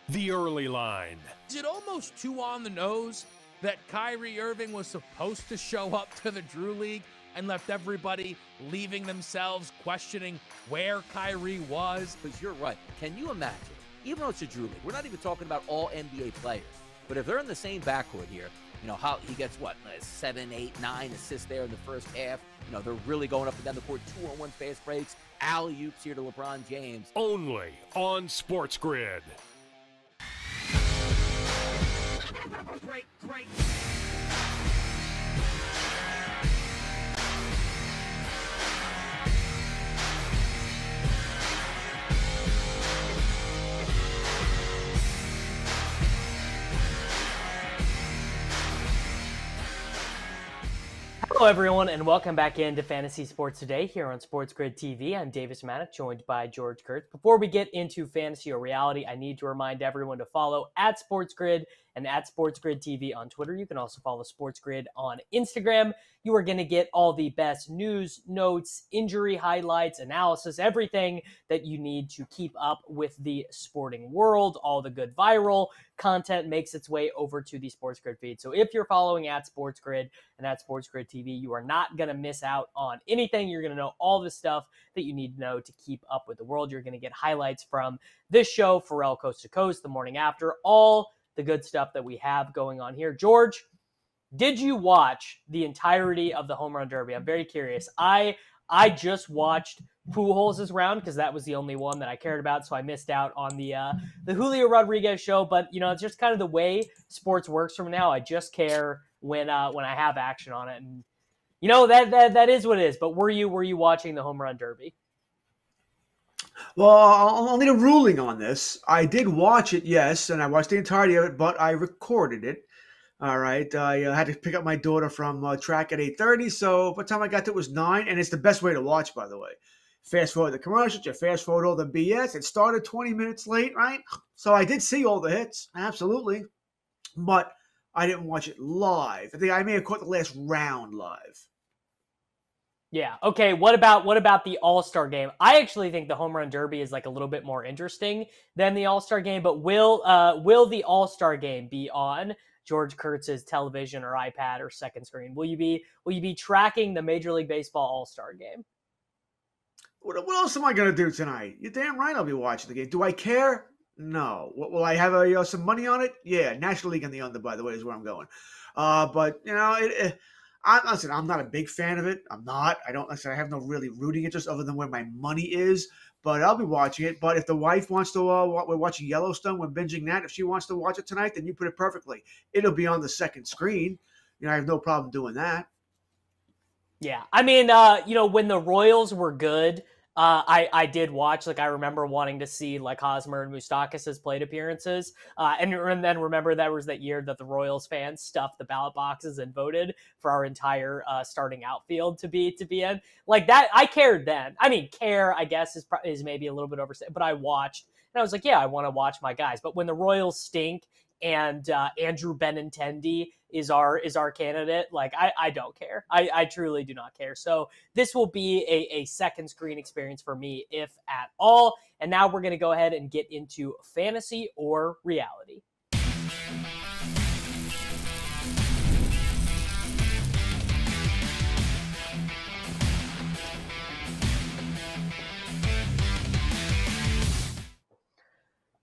The early line. Is it almost too on the nose that Kyrie Irving was supposed to show up to the Drew League and left everybody leaving themselves questioning where Kyrie was? Because you're right. Can you imagine? Even though it's a Drew League, we're not even talking about all NBA players. But if they're in the same backcourt here, you know, how he gets what, uh, seven, eight, nine assists there in the first half. You know, they're really going up and down the court, two on one fast breaks, alley oops here to LeBron James. Only on Sports Grid. Great, great. Hello, everyone, and welcome back into Fantasy Sports Today here on Sports Grid TV. I'm Davis Mattek, joined by George Kurtz. Before we get into fantasy or reality, I need to remind everyone to follow at Sports Grid and at Sports Grid TV on Twitter. You can also follow Sports Grid on Instagram. You are going to get all the best news, notes, injury highlights, analysis, everything that you need to keep up with the sporting world. All the good viral content makes its way over to the Sports Grid feed. So if you're following at Sports Grid and at Sports Grid TV, you are not going to miss out on anything. You're going to know all the stuff that you need to know to keep up with the world. You're going to get highlights from this show, Ferrall Coast to Coast, the morning after, all the good stuff that we have going on here. George, did you watch the entirety of the home run derby? I'm very curious. I I just watched Pujols' round because that was the only one that I cared about, so I missed out on the uh, the Julio Rodriguez show. But you know, it's just kind of the way sports works from now. I just care when uh, when I have action on it, and you know that that that is what it is. But were you were you watching the home run derby? Well, I'll, need a ruling on this. I did watch it, yes, and I watched the entirety of it, but I recorded it. All right, I uh, had to pick up my daughter from uh, track at eight thirty, so by the time I got to it was nine, and it's the best way to watch, by the way. Fast forward the commercials, you fast forward all the BS. It started twenty minutes late, right? So I did see all the hits, absolutely, but I didn't watch it live. I think I may have caught the last round live. Yeah. Okay. What about what about the All Star game? I actually think the home run derby is like a little bit more interesting than the All Star game. But will uh will the All Star game be on George Kurtz's television or iPad or second screen? Will you be will you be tracking the Major League Baseball All Star game? what, what else am I going to do tonight? You're damn right I'll be watching the game. Do I care? No. Will I have a, know, some money on it? Yeah. National League and the under, by the way, is where I'm going. Uh, but, you know, it, it I, listen, I'm not a big fan of it. I'm not. I don't. Listen, I have no really rooting interest other than where my money is. But I'll be watching it. But if the wife wants to, uh, we're watching Yellowstone. We're binging that. If she wants to watch it tonight, then you put it perfectly. It'll be on the second screen. You know, I have no problem doing that. Yeah, I mean, uh, you know, when the Royals were good, uh, I I did watch. Like I remember wanting to see like Hosmer and Moustakas' plate appearances, uh, and, and then remember that was that year that the Royals fans stuffed the ballot boxes and voted for our entire uh, starting outfield to be to be in. Like that, I cared then. I mean, care I guess is is maybe a little bit overstated, but I watched and I was like, yeah, I want to watch my guys. But when the Royals stink and uh, Andrew Benintendi is our is our candidate. Like I, I don't care. I, I truly do not care. So this will be a, a second screen experience for me, if at all. And now we're gonna go ahead and get into fantasy or reality.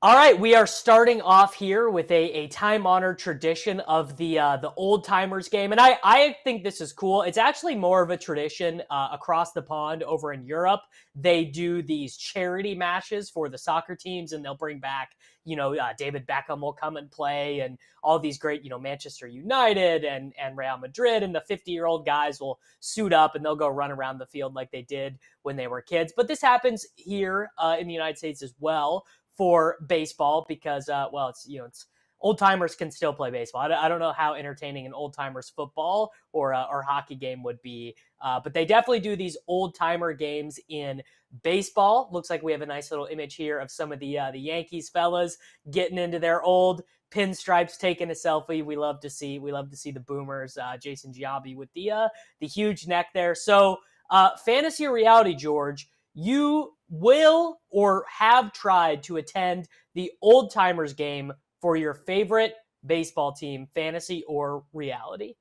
All right, we are starting off here with a, a time honored tradition of the uh, the old timers game, and I I think this is cool. It's actually more of a tradition uh, across the pond over in Europe. They do these charity matches for the soccer teams, and they'll bring back you know uh, David Beckham will come and play, and all these great you know Manchester United and and Real Madrid, and the fifty year old guys will suit up and they'll go run around the field like they did when they were kids. But this happens here uh, in the United States as well for baseball because, uh, well, it's you know it's old timers can still play baseball. I don't know how entertaining an old timers football or uh, or hockey game would be, uh, but they definitely do these old timer games in baseball. Looks like we have a nice little image here of some of the uh, the Yankees fellas getting into their old pinstripes, taking a selfie. We love to see we love to see the boomers. Uh, Jason Giambi with the uh, the huge neck there. So uh, fantasy reality, George you will or have tried to attend the old timers game for your favorite baseball team, fantasy or reality?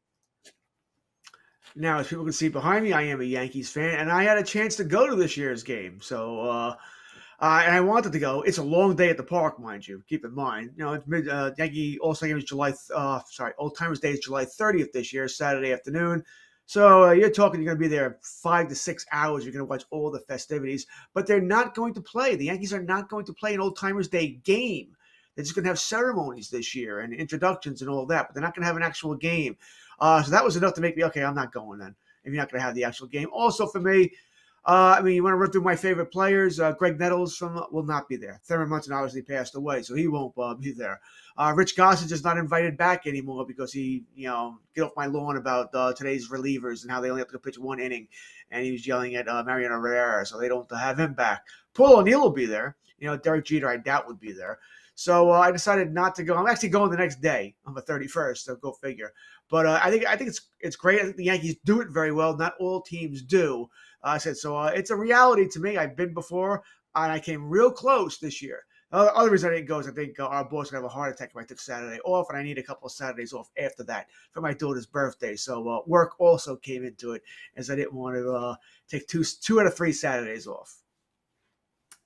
Now, as people can see behind me, I am a Yankees fan, and I had a chance to go to this year's game. So, uh, uh, and I wanted to go. It's a long day at the park, mind you. Keep in mind, you know, it's mid uh, Yankee All Star Game is July. Uh, sorry, Old Timers Day is July 30th this year, Saturday afternoon. So uh, you're talking, you're going to be there five to six hours. You're going to watch all the festivities, but they're not going to play. The Yankees are not going to play an Old Timers Day game. They're just going to have ceremonies this year and introductions and all that, but they're not going to have an actual game. Uh, so that was enough to make me okay. I'm not going then. If you're not going to have the actual game. Also for me, uh, I mean, you want to run through my favorite players? Uh, Graig Nettles from will not be there. Thurman Munson obviously passed away, so he won't uh, be there. Uh, Rich Gossage is not invited back anymore because he, you know, get off my lawn about uh, today's relievers and how they only have to pitch one inning, and he was yelling at uh, Mariano Rivera, so they don't have him back. Paul O'Neill will be there. You know, Derek Jeter, I doubt would be there. So uh, I decided not to go. I'm actually going the next day on the 31st. So go figure. But I think I think it's it's great. I think the Yankees do it very well. Not all teams do. I said so. Uh, it's a reality to me. I've been before, and I came real close this year. Uh, other reason I didn't go is I think uh, our boss would have a heart attack if I took Saturday off, and I need a couple of Saturdays off after that for my daughter's birthday. So uh, work also came into it, as I didn't want to uh, take two two out of three Saturdays off.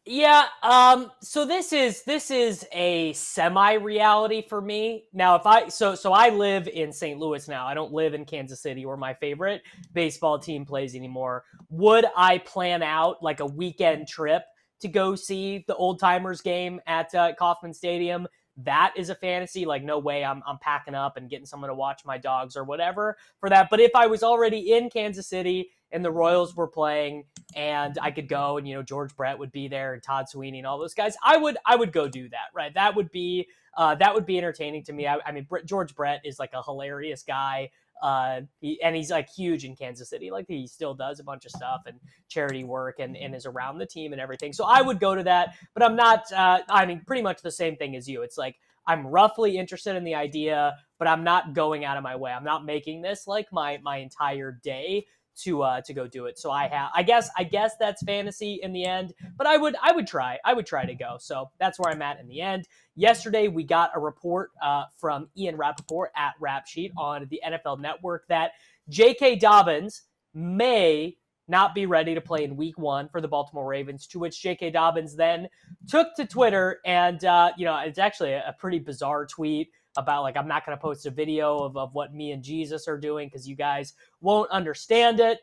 Yeah, um, so this is this is a semi-reality for me. Now, if I so so I live in St. Louis now. I don't live in Kansas City where my favorite baseball team plays anymore. Would I plan out like a weekend trip to go see the old timers game at uh, Kauffman Stadium. That is a fantasy. Like, no way I'm, I'm packing up and getting someone to watch my dogs or whatever for that. But if I was already in Kansas City and the Royals were playing and I could go and, you know, George Brett would be there and Todd Sweeney and all those guys, I would, I would go do that. Right. That would be, uh, that would be entertaining to me. I, I mean, George Brett is like a hilarious guy. Uh, he, and he's like huge in Kansas City. Like he still does a bunch of stuff and charity work and, and is around the team and everything. So I would go to that, but I'm not, uh, I mean, pretty much the same thing as you. It's like, I'm roughly interested in the idea, but I'm not going out of my way. I'm not making this like my, my entire day to uh to go do it. So I have I guess I guess that's fantasy in the end, but I would I would try. I would try to go. So that's where I'm at in the end. Yesterday we got a report uh, from Ian Rapoport at Rap Sheet on the NFL Network that J.K. Dobbins may not be ready to play in week one for the Baltimore Ravens, to which J.K. Dobbins then took to Twitter. And, uh, you know, it's actually a, a pretty bizarre tweet about like, I'm not going to post a video of, of what me and Jesus are doing because you guys won't understand it.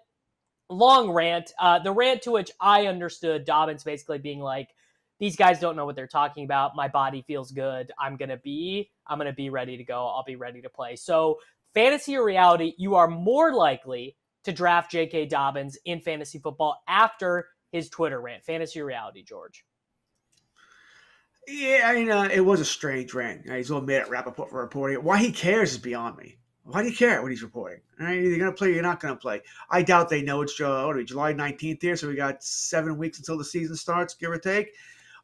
Long rant. Uh, the rant to which I understood Dobbins basically being like, these guys don't know what they're talking about. My body feels good. I'm gonna be, I'm gonna be ready to go. I'll be ready to play. So, fantasy or reality, you are more likely to draft J.K. Dobbins in fantasy football after his Twitter rant. Fantasy or reality, George? Yeah, I mean, uh, it was a strange. Uh, he's all mad at Rapoport for reporting. Why he cares is beyond me. Why do you care what he's reporting? All right, you're going to play, you're not going to play. I doubt they know it's uh, July 19th here, so we got seven weeks until the season starts, give or take.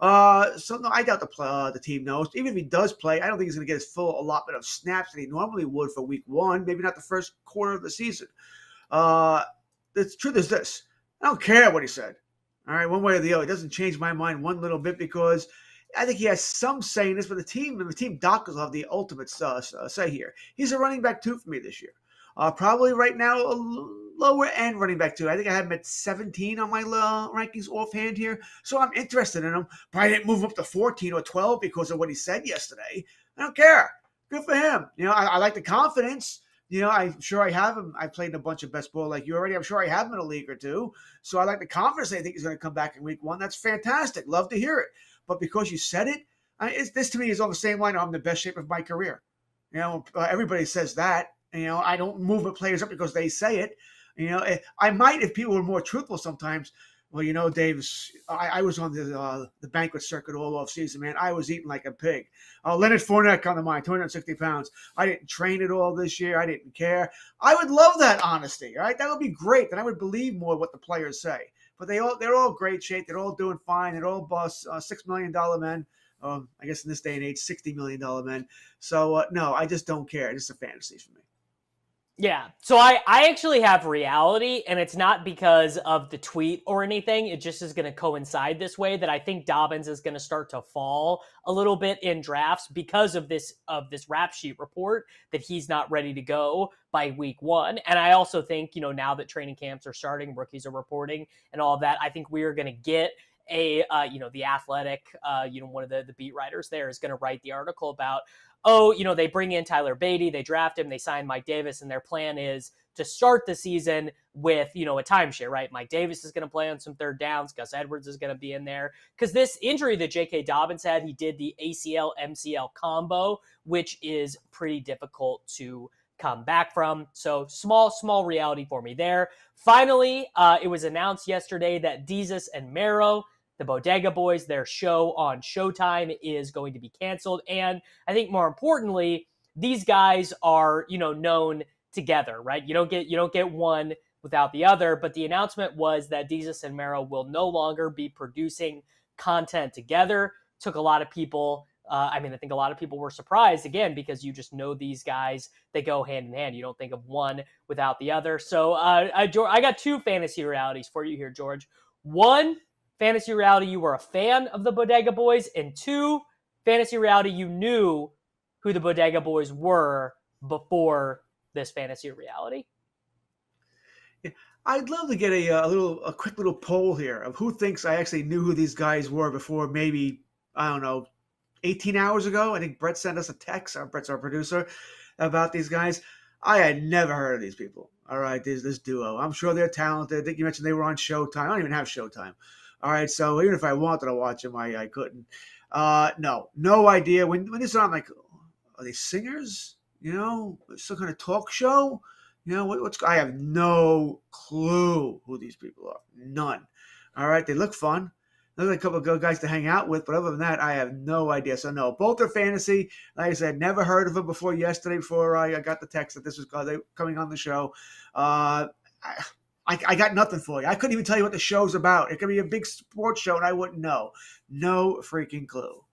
Uh, so no, I doubt the play, uh, the team knows. Even if he does play, I don't think he's going to get his full allotment of snaps that he normally would for Week One. Maybe not the first quarter of the season. Uh, the truth is this: I don't care what he said. All right, one way or the other, it doesn't change my mind one little bit because I think he has some say in this. But the team and the team doctors will have the ultimate uh, say here. He's a running back two for me this year. Uh, probably right now a lower end running back two. I think I have him at 17 on my uh, rankings offhand here. So I'm interested in him, but I didn't move up to 14 or 12 because of what he said yesterday. I don't care. Good for him. You know, I, I like the confidence. You know, I'm sure I have him. I played in a bunch of best ball like you already. I'm sure I have him in a league or two. So I like the confidence. I think he's going to come back in week one. That's fantastic. Love to hear it. But because you said it, I, this to me is on the same line. I'm the best shape of my career. You know, uh, everybody says that. You know, I don't move the players up because they say it. You know, eh, I might if people were more truthful sometimes. Well, you know, Dave's. I, I was on the uh, the banquet circuit all off season, man. I was eating like a pig. Uh, Leonard Fournette come to mind, 260 pounds. I didn't train at all this year. I didn't care. I would love that honesty. Right, that would be great. Then I would believe more what the players say. But they all they're all great shape. They're all doing fine. They're all boss uh, six million dollar men. Um, I guess in this day and age, sixty million dollar men. So uh, no, I just don't care. It's just a fantasy for me. Yeah. So I, I actually have reality, and it's not because of the tweet or anything. It just is going to coincide this way that I think Dobbins is going to start to fall a little bit in drafts because of this of this rap sheet report that he's not ready to go by week one. And I also think, you know, now that training camps are starting, rookies are reporting and all that, I think we are going to get a uh, you know the athletic uh, you know one of the, the beat writers there is going to write the article about oh, you know, they bring in Tyler Badie, they draft him, they sign Mike Davis, and their plan is to start the season with, you know, a timeshare, right? Mike Davis is going to play on some third downs. Gus Edwards is going to be in there. Because this injury that J.K. Dobbins had, he did the ACL MCL combo, which is pretty difficult to come back from. So small, small reality for me there. Finally, uh, it was announced yesterday that Desus and Mero the Bodega Boys, their show on Showtime is going to be canceled. And I think more importantly, these guys are, you know, known together, right? You don't get you don't get one without the other. But the announcement was that Desus and Mero will no longer be producing content together. Took a lot of people. Uh, I mean, I think a lot of people were surprised again because you just know these guys; they go hand in hand. You don't think of one without the other. So, uh, I, I got two fantasy realities for you here, George. One, fantasy reality, you were a fan of the Bodega Boys, and two, fantasy reality, you knew who the Bodega Boys were before this fantasy reality. Yeah. I'd love to get a, uh, a little, a quick little poll here of who thinks I actually knew who these guys were before maybe I don't know, 18 hours ago. I think Brett sent us a text. Our Brett's our producer about these guys. I had never heard of these people. All right, there's this duo. I'm sure they're talented. I think you mentioned they were on Showtime. I don't even have Showtime. All right, so even if I wanted to watch them, I, I couldn't. Uh, no, no idea. When when this is on, like, are they singers? You know, some kind of talk show. You know, what, what's? I have no clue who these people are. None. All right, they look fun. They look like a couple of good guys to hang out with, but other than that, I have no idea. So no, are fantasy. Like I said, never heard of them before yesterday. Before I got the text that this was coming on the show. Uh, I, I, I got nothing for you. I couldn't even tell you what the show's about. It could be a big sports show, and I wouldn't know. No freaking clue.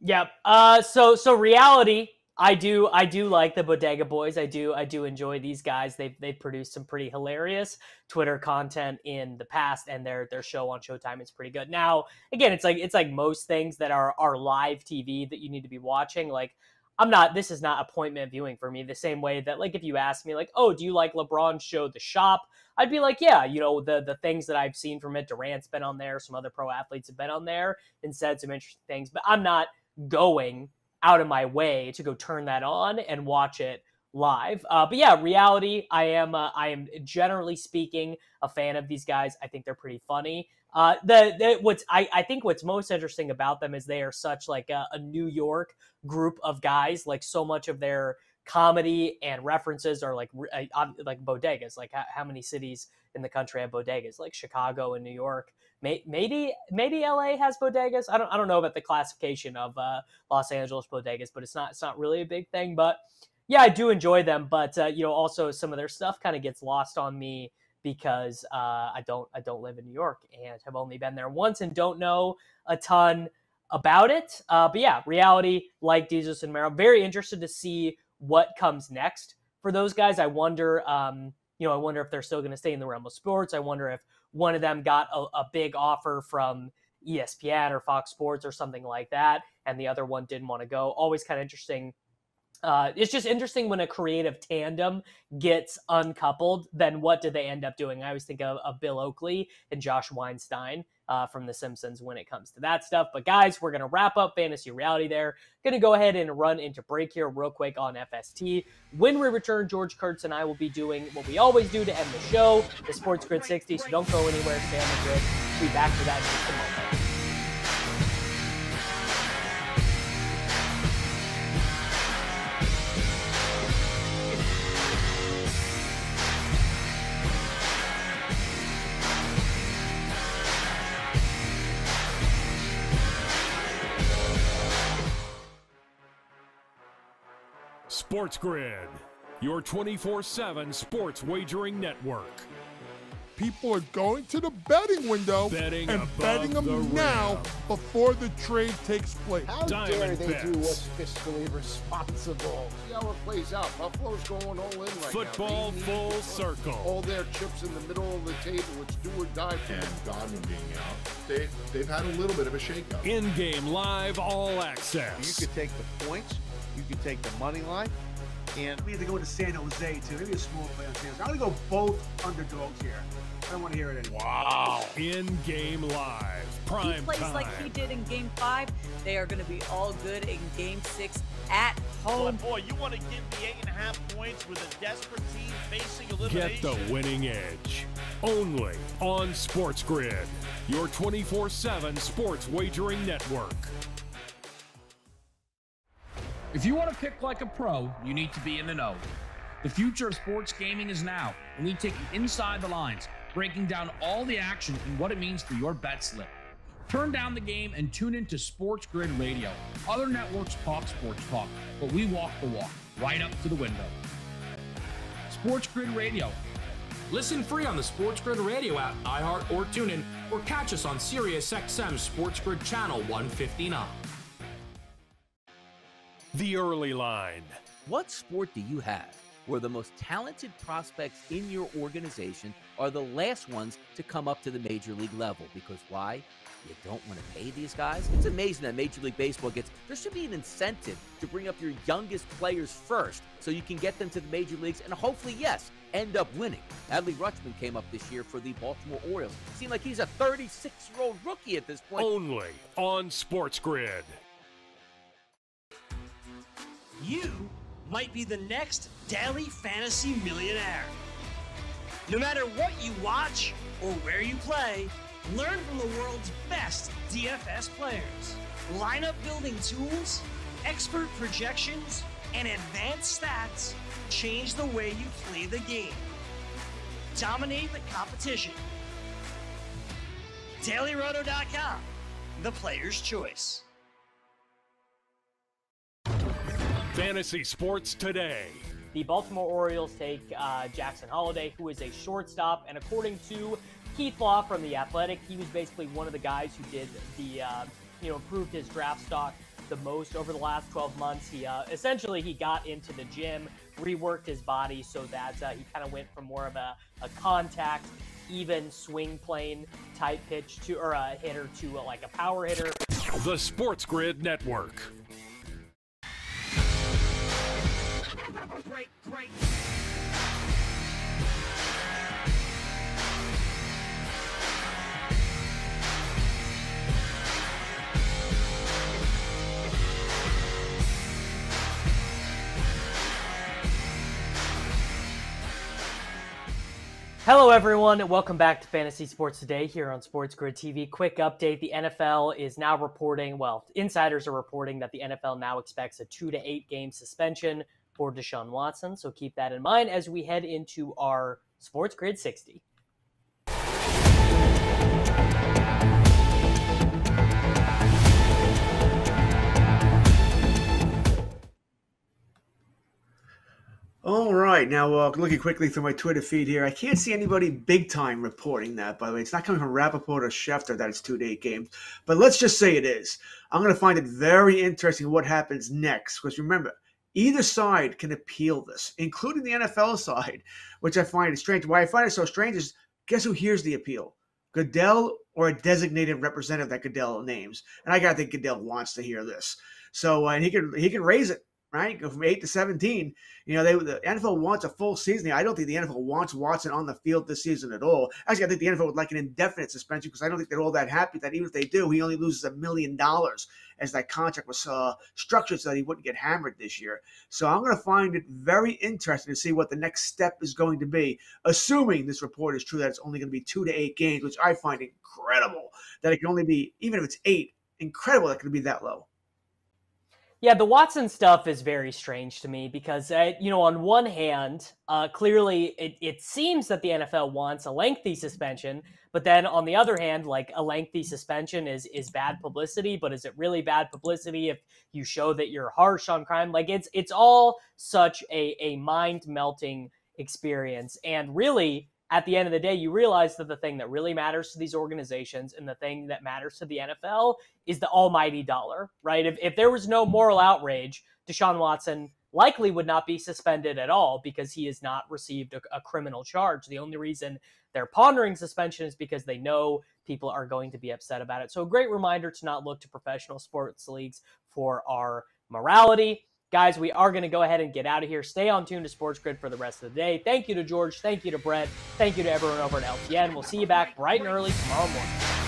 Yep. Uh, so so reality. I do I do like the Bodega Boys. I do I do enjoy these guys. They've they've produced some pretty hilarious Twitter content in the past, and their their show on Showtime is pretty good. Now, again, it's like it's like most things that are are live TV that you need to be watching. Like I'm not. This is not appointment viewing for me. The same way that, like, if you ask me, like, oh, do you like LeBron's show, The Shop? I'd be like, yeah, you know, the the things that I've seen from it. Durant's been on there. Some other pro athletes have been on there and said some interesting things. But I'm not going out of my way to go turn that on and watch it live. Uh, but yeah, reality. I am. Uh, I am generally speaking a fan of these guys. I think they're pretty funny. Uh, the, the what's I, I think what's most interesting about them is they are such like a, a New York group of guys. Like so much of their comedy and references are like uh, like bodegas. Like how, how, many cities in the country have bodegas? Like Chicago and New York. maybe maybe LA has bodegas. I don't I don't know about the classification of uh, Los Angeles bodegas, but it's not it's not really a big thing. But yeah, I do enjoy them. But uh, you know, also some of their stuff kind of gets lost on me because uh, I don't I don't live in New York and have only been there once and don't know a ton about it. Uh, but yeah, reality like Desus and Mero. Very interested to see what comes next for those guys. I wonder, um, you know, I wonder if they're still going to stay in the realm of sports. I wonder if one of them got a, a big offer from ESPN or Fox Sports or something like that, and the other one didn't want to go. Always kind of interesting uh, it's just interesting when a creative tandem gets uncoupled. Then what do they end up doing? I always think of, of Bill Oakley and Josh Weinstein uh, from The Simpsons when it comes to that stuff. But guys, we're gonna wrap up fantasy reality there. Gonna go ahead and run into break here real quick on FST. When we return, George Kurtz and I will be doing what we always do to end the show, the Sports Grid 60. So don't go anywhere. Stay on the grid. Be back for that in just a moment. Sports Grid, your 24 7 sports wagering network. People are going to the betting window betting and betting them the now rim. before the trade takes place. How Diamond dare they bets. do what's fiscally responsible? See how it plays out. Buffalo's going all in right Football now. Football full circle. All their chips in the middle of the table. It's do or die for And Godwin being out, they, they've had a little bit of a shakeup. In-game live all access. You could take the points you can take the money line. And we have to go to San Jose too. Maybe a small play on San Jose. I'm gonna go both underdogs here. I don't want to hear it anymore. Wow. In game live. Prime he plays time. like he did in game five. They are going to be all good in game six at home. Boy, boy you want to give me eight and a half points with a desperate team facing elimination. Get the winning edge. Only on Sports Grid, your 24 7 sports wagering network. If you want to pick like a pro, you need to be in the know. The future of sports gaming is now, and we take you inside the lines, breaking down all the action and what it means for your bet slip. Turn down the game and tune into Sports Grid Radio. Other networks talk sports talk, but we walk the walk, right up to the window. Sports Grid Radio. Listen free on the Sports Grid Radio app, iHeart, or TuneIn, or catch us on SiriusXM Sports Grid Channel 159. The early line. What sport do you have where the most talented prospects in your organization are the last ones to come up to the major league level? Because why? You don't want to pay these guys? It's amazing that Major League Baseball gets. There should be an incentive to bring up your youngest players first so you can get them to the major leagues and hopefully, yes, end up winning. Adley Rutschman came up this year for the Baltimore Orioles. Seemed like he's a 36 year old rookie at this point. Only on Sports Grid. You might be the next daily fantasy millionaire. No matter what you watch or where you play, learn from the world's best DFS players. Lineup building tools, expert projections, and advanced stats change the way you play the game. Dominate the competition. DailyRoto.com, the player's choice. Fantasy Sports Today. The Baltimore Orioles take uh, Jackson Holliday, who is a shortstop, and according to Keith Law from The Athletic, he was basically one of the guys who did the, uh, you know, improved his draft stock the most over the last 12 months. He uh, essentially he got into the gym, reworked his body so that uh, he kind of went from more of a, a contact, even swing plane type pitch to or a hitter to a, like a power hitter. The Sports Grid Network. Hello, everyone, welcome back to Fantasy Sports Today here on Sports Grid TV. Quick update the NFL is now reporting, well, insiders are reporting that the NFL now expects a two to eight game suspension for Deshaun Watson. So keep that in mind as we head into our Sports Grid 60. All right, now uh, looking quickly through my Twitter feed here, I can't see anybody big time reporting that. By the way, it's not coming from Rapoport or Schefter that it's two day games, but let's just say it is. I'm going to find it very interesting what happens next because remember, either side can appeal this, including the NFL side, which I find is strange. Why I find it so strange is guess who hears the appeal? Goodell or a designated representative that Goodell names, and I gotta think Goodell wants to hear this. So uh, and he can he can raise it right? Go from eight to seventeen. You know, they the NFL wants a full season. I don't think the NFL wants Watson on the field this season at all. Actually, I think the NFL would like an indefinite suspension because I don't think they're all that happy that even if they do, he only loses a million dollars as that contract was uh, structured so that he wouldn't get hammered this year. So I'm going to find it very interesting to see what the next step is going to be, assuming this report is true that it's only going to be two to eight games, which I find incredible that it can only be even if it's eight. Incredible that it could be that low. Yeah, the Watson stuff is very strange to me because, uh, you know, on one hand, uh, clearly it, it seems that the NFL wants a lengthy suspension, but then on the other hand, like a lengthy suspension is is bad publicity. But is it really bad publicity if you show that you're harsh on crime? Like it's it's all such a a mind melting experience, and really at the end of the day, you realize that the thing that really matters to these organizations and the thing that matters to the NFL is the almighty dollar, right? If, if there was no moral outrage, Deshaun Watson likely would not be suspended at all because he has not received a, a criminal charge. The only reason they're pondering suspension is because they know people are going to be upset about it. So, a great reminder to not look to professional sports leagues for our morality. Guys, we are going to go ahead and get out of here. Stay on tune to Sports Grid for the rest of the day. Thank you to George. Thank you to Brett. Thank you to everyone over at LTN. We'll see you back bright and early tomorrow morning.